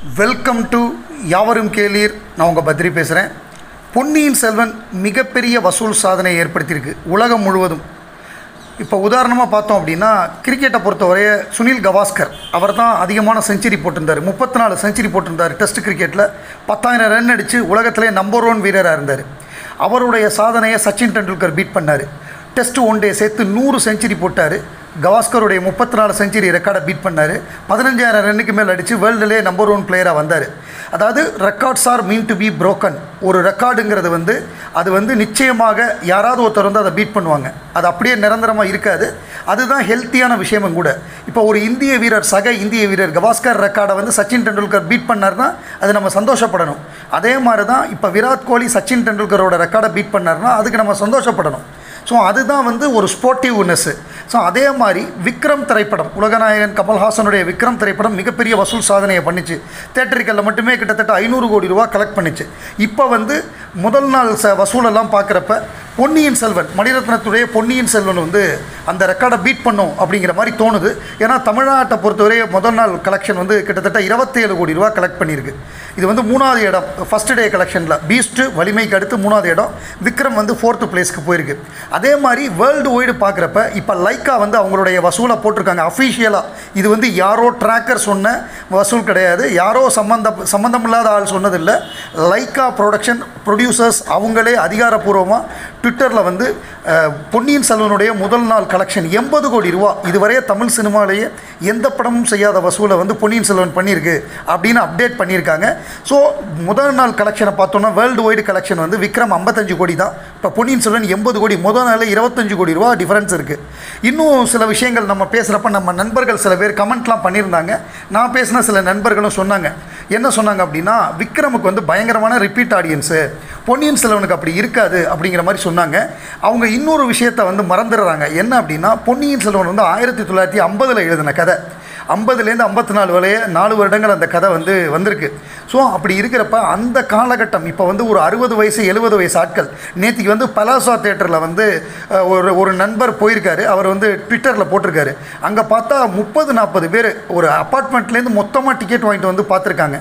Welcome to யாவரும் கேளீர். நான் உங்கள் பத்ரி பேசுகிறேன் பொன்னியின் செல்வன் மிகப்பெரிய வசூல் சாதனையை ஏற்படுத்தியிருக்கு உலகம் முழுவதும். இப்போ உதாரணமாக பார்த்தோம் அப்படின்னா கிரிக்கெட்டை பொறுத்தவரைய சுனில் கவாஸ்கர் அவர் தான் அதிகமான செஞ்சுரி போட்டிருந்தார். முப்பத்தி நாலு செஞ்சுரி போட்டிருந்தார் டெஸ்ட் கிரிக்கெட்டில் பத்தாயிரம் ரன் அடித்து உலகத்திலே நம்பர் ஒன் வீரராக இருந்தார். அவருடைய சாதனையை சச்சின் டெண்டுல்கர் பீட் பண்ணார். டெஸ்ட் ஒன் டே சேர்த்து நூறு செஞ்சுரி போட்டார். கவாஸ்கருடைய முப்பத்தி நாலு செஞ்சுரி ரெக்கார்டை பீட் பண்ணார். பதினஞ்சாயிரம் ரன்னுக்கு மேல் அடித்து வேர்ல்டுலேயே நம்பர் ஒன் பிளேயராக வந்தார். அதாவது records are meant to be broken ஒரு ரெக்கார்டுங்கிறது வந்து அது வந்து நிச்சயமாக யாராவது ஒருத்தர் வந்து அதை பீட் பண்ணுவாங்க. அது அப்படியே நிரந்தரமாக இருக்காது. அதுதான் ஹெல்த்தியான விஷயமும் கூட. இப்போ ஒரு இந்திய வீரர் சக இந்திய வீரர் கவாஸ்கர் ரெக்கார்டை வந்து சச்சின் டெண்டுல்கர் பீட் பண்ணார்னா அது நம்ம சந்தோஷப்படணும். அதே மாதிரி தான் இப்போ விராட் கோலி சச்சின் டெண்டுல்கரோட ரெக்கார்டை பீட் பண்ணார்னா அதுக்கு நம்ம சந்தோஷப்படணும். ஸோ அதுதான் வந்து ஒரு ஸ்போர்ட்டிவ்னஸ்ஸு ஸோ அதே மாதிரி விக்ரம் திரைப்படம் உலகநாயகன் கமல்ஹாசனுடைய விக்ரம் திரைப்படம் மிகப்பெரிய வசூல் சாதனையை பண்ணிச்சு. தேட்டரிக்கல்ல மட்டுமே கிட்டத்தட்ட ஐநூறு கோடி ரூபா கலெக்ட் பண்ணிச்சு. இப்போ வந்து முதல் நாள் ச வசூலெல்லாம் பார்க்குறப்ப பொன்னியின் செல்வன் மணிரத்னத்துடைய பொன்னியின் செல்வன் வந்து அந்த ரெக்கார்டை பீட் பண்ணும் அப்படிங்கிற மாதிரி தோணுது. ஏன்னா தமிழ்நாட்டை பொறுத்தவரை முதல் நாள் கலெக்ஷன் வந்து கிட்டத்தட்ட இருபத்தேழு கோடி ரூபா கலெக்ட் பண்ணியிருக்கு. இது வந்து மூணாவது இடம் ஃபஸ்ட் டே கலெக்ஷனில் பீஸ்ட்டு வலிமைக்கு அடுத்து மூணாவது இடம். விக்ரம் வந்து ஃபோர்த்து பிளேஸ்க்கு போயிருக்கு. அதே மாதிரி வேர்ல்டு ஒய்டு பார்க்குறப்ப இப்போ லைக்கா வந்து அவங்களுடைய வசூலை போட்டிருக்காங்க. அஃபீஷியலாக இது வந்து யாரோ ட்ராக்கர் சொன்ன வசூல் கிடையாது. யாரோ சம்மந்தம் சம்மந்தமில்லாத ஆள் சொன்னதில்லை. லைக்கா ப்ரொடக்ஷன் ப்ரொடியூசர்ஸ் அவங்களே அதிகாரப்பூர்வமாக ட்விட்டரில் வந்து பொன்னியின் செல்வனுடைய முதல் நாள் கலெக்ஷன் எண்பது கோடி ரூபா. இதுவரையே தமிழ் சினிமாலேயே எந்த படமும் செய்யாத வசூலை வந்து பொன்னியின் செல்வன் பண்ணியிருக்கு அப்படின்னு அப்டேட் பண்ணியிருக்காங்க. ஸோ முதல் நாள் கலெக்ஷனை பார்த்தோன்னா வேர்ல்டு ஒய்டு கலெக்ஷன் வந்து விக்ரம் ஐம்பத்தஞ்சு கோடி தான். இப்போ பொன்னியின் செல்வன் எண்பது கோடி முதல் நாளில் இருபத்தஞ்சு கோடி ரூபா டிஃபரன்ஸ் இருக்குது இன்னும் சில விஷயங்கள் நம்ம பேசுகிறப்ப நம்ம நண்பர்கள் சில பேர் கமெண்ட்லாம் பண்ணியிருந்தாங்க. நான் பேசின சில நண்பர்களும் சொன்னாங்க. என்ன சொன்னாங்க அப்படின்னா விக்ரமுக்கு வந்து பயங்கரமான ரிப்பீட் ஆடியன்ஸு பொன்னியின் செல்வனுக்கு அப்படி இருக்காது அப்படிங்கிற மாதிரி சொன்னாங்க. அவங்க இன்னொரு விஷயத்தை வந்து மறந்துடுறாங்க. என்ன அப்படின்னா பொன்னியின் செல்வன் வந்து ஆயிரத்தி தொள்ளாயிரத்தி ஐம்பதில் எழுதின கதை. ஐம்பதுலேருந்து ஐம்பத்தி நாலு வரைய நாலு வருடங்கள் அந்த கதை வந்து வந்திருக்கு. ஸோ அப்படி இருக்கிறப்ப அந்த காலகட்டம் இப்போ வந்து ஒரு அறுபது வயசு எழுபது வயசு ஆட்கள். நேற்றுக்கு வந்து பலாசா தேட்டரில் வந்து ஒரு ஒரு நண்பர் போயிருக்காரு. அவர் வந்து ட்விட்டரில் போட்டிருக்காரு. அங்கே பார்த்தா முப்பது நாற்பது பேர் ஒரு அப்பார்ட்மெண்ட்லேருந்து மொத்தமாக டிக்கெட் வாங்கிட்டு வந்து பார்த்துருக்காங்க.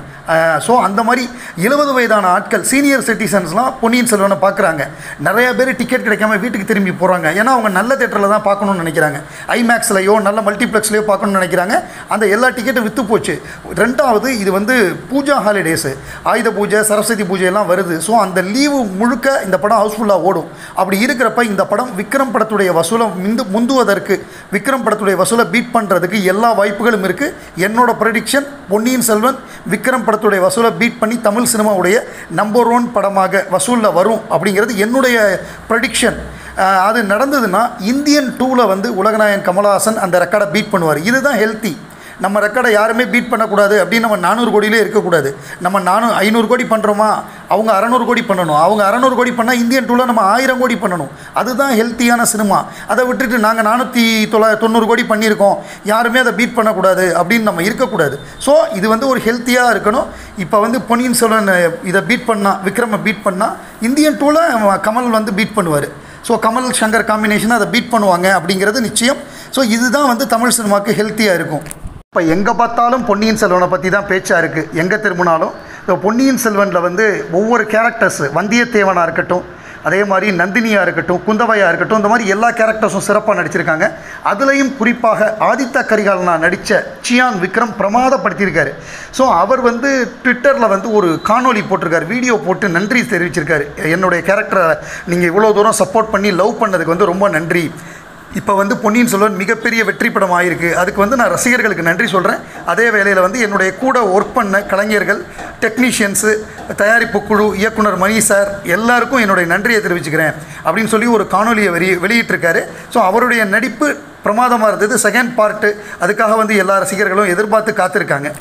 ஸோ அந்த மாதிரி எழுபது வயதான ஆட்கள் சீனியர் சிட்டிசன்ஸ்லாம் பொன்னியின் செல்வனை பார்க்குறாங்க. நிறைய பேர் டிக்கெட் கிடைக்காம வீட்டுக்கு திரும்பி போகிறாங்க ஏன்னா அவங்க நல்ல தேட்டரில் தான் பார்க்கணும்னு நினைக்கிறாங்க. ஐமேக்ஸ்லையோ நல்ல மல்டிப்ளெக்ஸ்லையோ பார்க்கணும்னு நினைக்கிறாங்க. அந்த எல்லா டிக்கெட்டும் விற்று போச்சு. ரெண்டாவது இது வந்து பூஜா ஹாலிடேஸு ஆயுத பூஜை சரஸ்வதி பூஜை எல்லாம் வருது. ஸோ அந்த லீவு முழுக்க இந்த படம் ஹவுஸ்ஃபுல்லாக ஓடும். அப்படி இருக்கிறப்ப இந்த படம் விக்ரம் படத்துடைய வசூலை மிந்து முந்துவதற்கு விக்ரம் படத்துடைய வசூலை பீட் பண்ணுறதுக்கு எல்லா வாய்ப்புகளும் இருக்குது என்னோட ப்ரெடிக்ஷன் பொன்னியின் செல்வன் விக்ரம் படத்துடைய வசூலை பீட் பண்ணி தமிழ் சினிமாவுடைய நம்பர் ஒன் படமாக வசூலில் வரும் அப்படிங்கிறது என்னுடைய ப்ரெடிக்ஷன் அது நடந்ததுன்னா இந்தியன் டூவில் வந்து உலகநாயகன் கமலஹாசன் அந்த ரெக்கார்டை பீட் பண்ணுவார். இதுதான் ஹெல்த்தி நம்ம ரெக்கார்டை யாருமே பீட் பண்ணக்கூடாது அப்படின்னு நம்ம நானூறு கோடியிலே இருக்கக்கூடாது. நம்ம நானூ ஐநூறு கோடி பண்ணுறோமா அவங்க அறநூறு கோடி பண்ணணும். அவங்க அறநூறு கோடி பண்ணால் இந்தியன் டூவில் நம்ம ஆயிரம் கோடி பண்ணணும். அதுதான் ஹெல்த்தியான சினிமா அதை விட்டுட்டு நாங்கள் நானூற்றி தொள்ளா தொண்ணூறு கோடி பண்ணியிருக்கோம். யாருமே அதை பீட் பண்ணக்கூடாது அப்படின்னு நம்ம இருக்கக்கூடாது. ஸோ இது வந்து ஒரு ஹெல்த்தியாக இருக்கணும். இப்போ வந்து பொன்னியின் செல்வன் இதை பீட் பண்ணால் விக்ரமை பீட் பண்ணால் இந்தியன் டூவில் கமல் வந்து பீட் பண்ணுவார். ஸோ கமல் சங்கர் காம்பினேஷனை அதை பீட் பண்ணுவாங்க அப்படிங்கிறது நிச்சயம். ஸோ இதுதான் வந்து தமிழ் சினிமாவுக்கு ஹெல்த்தியாக இருக்கும். இப்போ எங்கே பார்த்தாலும் பொன்னியின் செல்வனை பற்றி தான் பேச்சாக இருக்குது எங்கே திரும்பினாலும் இப்போ பொன்னியின் செல்வனில் வந்து ஒவ்வொரு கேரக்டர்ஸு வந்தியத்தேவனாக இருக்கட்டும் அதே மாதிரி நந்தினியாக இருக்கட்டும் குந்தவையாக இருக்கட்டும் இந்த மாதிரி எல்லா கேரக்டர்ஸும் சிறப்பாக நடிச்சிருக்காங்க. அதுலேயும் குறிப்பாக ஆதித்த கரிகாலனா நடித்த சியான் விக்ரம் பிரமாதப்படுத்தியிருக்காரு. ஸோ அவர் வந்து ட்விட்டரில் வந்து ஒரு காணொளி போட்டிருக்காரு வீடியோ போட்டு நன்றி தெரிவிச்சிருக்காரு. என்னுடைய கேரக்டரை நீங்கள் இவ்வளோ தூரம் சப்போர்ட் பண்ணி லவ் பண்ணதுக்கு வந்து ரொம்ப நன்றி. இப்போ வந்து பொன்னியின் செல்வன் மிகப்பெரிய வெற்றி படம் ஆயிருக்கு அதுக்கு வந்து நான் ரசிகர்களுக்கு நன்றி சொல்கிறேன் அதே வேளையில் வந்து என்னுடைய கூட ஒர்க் பண்ண கலைஞர்கள் டெக்னீஷியன்ஸு தயாரிப்பு குழு இயக்குனர் மணி சார் எல்லாருக்கும் என்னுடைய நன்றியை தெரிவிச்சுக்கிறேன். அப்படின்னு சொல்லி ஒரு காணொலியை வெளி வெளியிட்டிருக்காரு. ஸோ அவருடைய நடிப்பு பிரமாதமாக இருந்தது. செகண்ட் பார்ட்டு அதுக்காக வந்து எல்லா ரசிகர்களும் எதிர்பார்த்து காத்திருக்காங்க.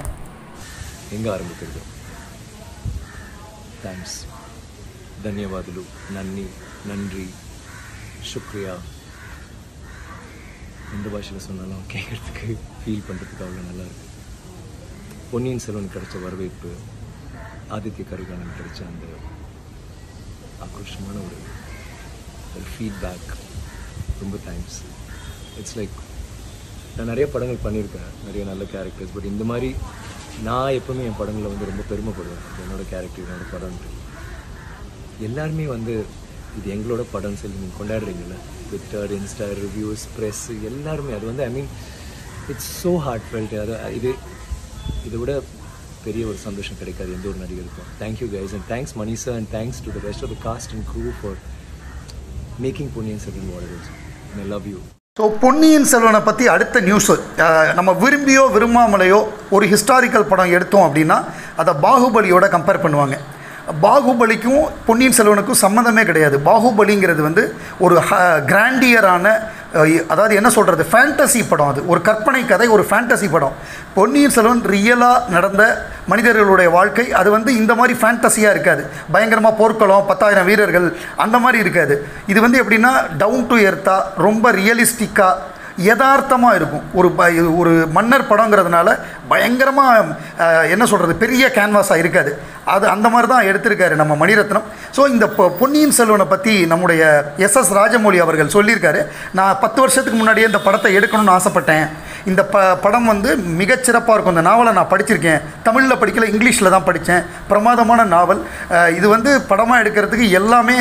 எங்கே ஆரம்பிக்கிறது? தேங்க்ஸ் தன்யவாதலு நன்றி நன்றி சுக்ரியா. எந்த பாஷையில் சொன்னாலும் கேட்குறதுக்கு ஃபீல் பண்ணுறதுக்கு அவ்வளோ நல்லாயிருக்கு பொன்னியின் செல்வன் கிடைச்ச வரவேற்பு ஆதித்ய கரிகாலன் கிடைச்ச அந்த ஆக்ரோஷமான ஒரு ஒரு ஃபீட்பேக் ரொம்ப தேங்க்ஸ் இட்ஸ் லைக் நான் நிறைய படங்கள் பண்ணியிருக்கேன் நிறைய நல்ல கேரக்டர்ஸ் பட் இந்த மாதிரி நான் எப்போவுமே என் படங்களில் வந்து ரொம்ப பெருமைப்படுவேன். என்னோட கேரக்டர் என்னோட படம்ட்டு எல்லாருமே வந்து இது எங்களோட படம்னு சொல்லி நீங்கள் கொண்டாடுறீங்கல்ல? ட்விட்டர் இன்ஸ்டா ரிவ்யூஸ் ப்ரெஸ் எல்லாருமே. அது வந்து I mean it's so heartfelt அது இது இதை விட பெரிய ஒரு சந்தோஷம் கிடைக்காது எந்த ஒரு நடிகருக்கும். Thank you guys and thanks Mani sir and thanks to the rest of the cast and crew for making Ponniyin Selvan what I love you so Ponniyin செல்வனை பற்றி அடுத்த நியூஸு நம்ம விரும்பியோ விரும்பாமலையோ ஒரு ஹிஸ்டாரிக்கல் படம் எடுத்தோம் அப்படின்னா அதை பாகுபலியோட கம்பேர் பண்ணுவாங்க. பாகுபலிக்கும் பொன்னியின் செல்வனுக்கும் சம்மந்தமே கிடையாது. பாகுபலிங்கிறது வந்து ஒரு கிராண்டியரான அதாவது என்ன சொல்கிறது ஃபேண்டசி படம் அது. ஒரு கற்பனை கதை ஒரு ஃபேண்டசி படம். பொன்னியின் செல்வன் ரியலாக நடந்த மனிதர்களுடைய வாழ்க்கை அது வந்து இந்த மாதிரி ஃபேண்டசியாக இருக்காது. பயங்கரமாக போர்க்களம் பத்தாயிரம் வீரர்கள் அந்த மாதிரி இருக்காது. இது வந்து எப்படின்னா டவுன் டு எர்த்தாக ரொம்ப ரியலிஸ்டிக்காக யதார்த்தமாக இருக்கும். ஒரு ப ஒரு மன்னர் படங்கிறதுனால பயங்கரமாக என்ன சொல்கிறது பெரிய கேன்வாஸாக இருக்காது. அது அந்த மாதிரி தான் எடுத்திருக்காரு நம்ம மணிரத்னம். ஸோ இந்த பொ- பொன்னியின் செல்வனை பற்றி நம்முடைய எஸ் எஸ் ராஜமௌழி அவர்கள் சொல்லியிருக்காரு. நான் பத்து வருஷத்துக்கு முன்னாடியே இந்த படத்தை எடுக்கணும்னு ஆசைப்பட்டேன். இந்த ப படம் வந்து மிகச்சிறப்பாக இருக்கும். இந்த நாவலை நான் படிச்சிருக்கேன். தமிழில் படிக்கல இங்கிலீஷில் தான் படித்தேன். பிரமாதமான நாவல். இது வந்து படமாக எடுக்கிறதுக்கு எல்லாமே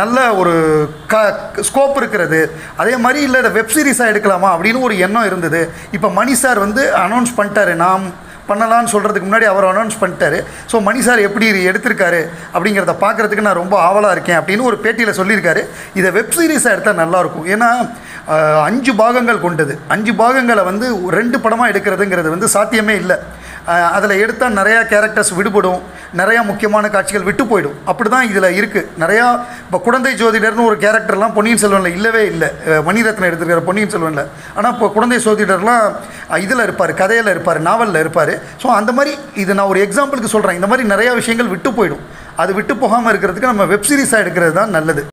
நல்ல ஒரு க ஸ்கோப் இருக்கிறது. அதே மாதிரி இல்லை இதை வெப் சீரிஸாக எடுக்கலாமா அப்படின்னு ஒரு எண்ணம் இருந்தது. இப்போ மணி சார் வந்து அனௌன்ஸ் பண்ணிட்டாரு. நாம் பண்ணலான்னு சொல்கிறதுக்கு முன்னாடி அவர் அனௌன்ஸ் பண்ணிட்டாரு. ஸோ மணி சார் எப்படி எடுத்திருக்காரு அப்படிங்கிறத பார்க்குறதுக்கு நான் ரொம்ப ஆவலாக இருக்கேன் அப்படின்னு ஒரு பேட்டியில் சொல்லியிருக்காரு. இதை வெப் சீரிஸாக எடுத்தால் நல்லாயிருக்கும் ஏன்னா அஞ்சு பாகங்கள் கொண்டது. அஞ்சு பாகங்களை வந்து ரெண்டு படமாக எடுக்கிறதுங்கிறது வந்து சாத்தியமே இல்லை. அதில் எடுத்தால் நிறையா கேரக்டர்ஸ் விடுபடும். நிறையா முக்கியமான காட்சிகள் விட்டு போயிடும். அப்படி தான் இதில் இருக்குது நிறையா இப்போ குழந்தை ஜோதிடர்னு ஒரு கேரக்டர்லாம் பொன்னியின் செல்வனில் இல்லவே இல்லை. மணிரத்னம் எடுத்துருக்கிற பொன்னியின் செல்வனில். ஆனால் இப்போ குழந்தை ஜோதிடர்லாம் இதில் இருப்பார் கதையில் இருப்பார் நாவலில் இருப்பார். ஸோ அந்த மாதிரி இது நான் ஒரு எக்ஸாம்பிளுக்கு சொல்கிறேன் இந்த மாதிரி நிறையா விஷயங்கள் விட்டு போயிடும். அது விட்டு போகாமல் இருக்கிறதுக்கு நம்ம வெப் சீரிஸாக எடுக்கிறது தான் நல்லது.